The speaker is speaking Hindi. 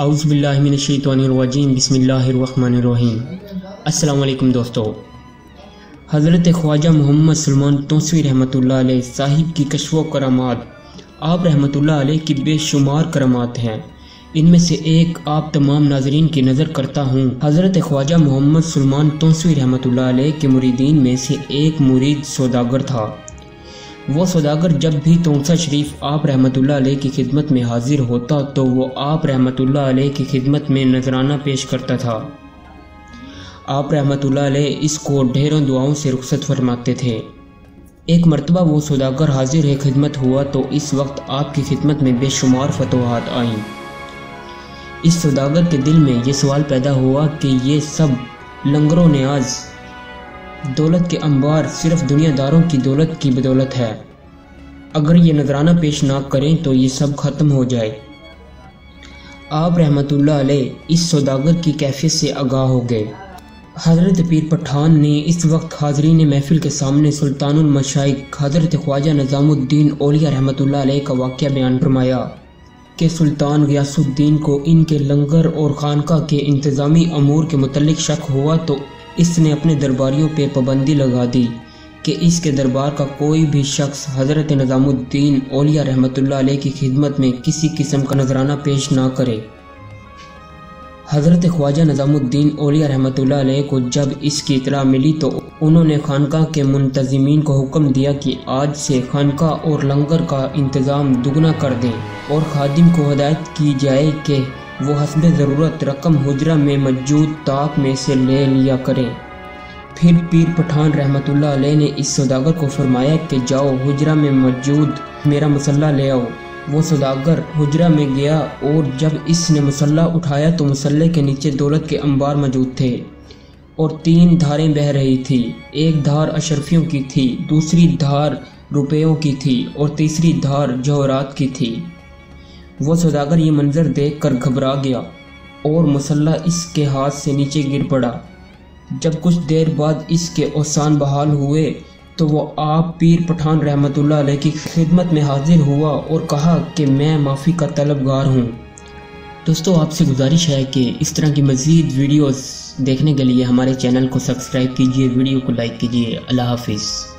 आउज़बिल्लिनशैतवानरजीम बसमीम अल्लाम दोस्तों। हज़रत ख्वाजा मोहम्मद सलमान तोसवी रहमत साहिब की कशव करामात। आप रहमत की बेशुमार करामात हैं। इनमें से एक आप तमाम नाजरीन की नज़र करता हूँ। हज़रत ख्वाजा मोहम्मद सलमान तोसवी रहमत के मुरीदीन में से एक मुरीद सौदागर था। वो सौदागर जब भी तोसा शरीफ आप रहमत की खिदमत में हाजिर होता तो वो आप रहमत की खिदमत में नजराना पेश करता था। आप रहमत इसको ढेरों दुआओं से रुखसत फरमाते थे। एक मरतबा वो सौदागर हाजिर है, खिदमत हुआ तो इस वक्त आपकी खिदमत में बेशुमार फतवाहत आईं। इस सौदागर के दिल में ये सवाल पैदा हुआ कि ये सब लंगरों ने आज दौलत के अंबार सिर्फ़ दुनियादारों की दौलत की बदौलत है। अगर ये नजराना पेश ना करें तो ये सब ख़त्म हो जाए। आप रहमत इस सौदागर की कैफियत से आगाह हो गए। हज़रत पीर पठान ने इस वक्त हाजरीन महफिल के सामने सुल्तानमशाइक हज़रत ख्वाजा निज़ामुद्दीन ओलिया रहमत का वाक़ बयान फरमाया कि सुल्तान गयासुद्दीन को इनके लंगर और खानका के इंतज़ामी अमूर के मतलब शक हुआ तो इसने अपने दरबारियों पर पाबंदी लगा दी कि इसके दरबार का कोई भी शख्स हज़रत निज़ामुद्दीन ओलिया रहमत की खिदमत में किसी किस्म का नजराना पेश ना करे। हज़रत ख्वाजा निज़ामुद्दीन ओलिया रहमत को जब इसकी इतला मिली तो उन्होंने खानका के मुंतजमीन को हुक्म दिया कि आज से खानका और लंगर का इंतज़ाम दुगना कर दें और खादिम को हदायत की जाए कि वो हसब ज़रूरत रकम हुजरा में मौजूद ताक में से ले लिया करें। फिर पीर पठान रहमत ने इस सौदागर को फरमाया कि जाओ, हुजरा में मौजूद मेरा मसल्ला ले आओ। वो सौदागर हुजरा में गया और जब इसने मसल्ला उठाया तो मसल्ले के नीचे दौलत के अंबार मौजूद थे और तीन धारें बह रही थी। एक धार अशरफियों की थी, दूसरी धार रुपयों की थी और तीसरी धार जौहरात की थी। वो सौदागर ये मंजर देख कर घबरा गया और मसल्ला इसके हाथ से नीचे गिर पड़ा। जब कुछ देर बाद इसके औसान बहाल हुए तो वो आप पीर पठान रहमत की खिदमत में हाजिर हुआ और कहा कि मैं माफ़ी का तलबगार हूँ। दोस्तों, आपसे गुजारिश है कि इस तरह की मज़ीद वीडियोस देखने के लिए हमारे चैनल को सब्सक्राइब कीजिए, वीडियो को लाइक कीजिए। अल्लाह हाफिज़।